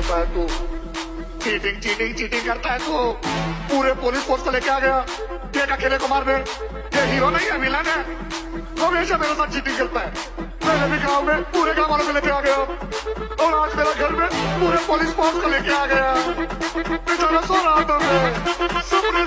करता है तू। चीटिंग चीटिंग चीटिंग करता है तू। पूरे पुलिस फोर्स को लेके आ गया। ये अकेले को मार दे। ये हीरो नहीं है मिलन है। हमेशा मेरे साथ चीटिंग करता है। मैंने भी गाँव में, पूरे गाँव वालों को लेके आ गया। और आज मेरा घर में पूरे पुलिस फोर्स को लेके आ गया। बेचारा सो रहा था मैं।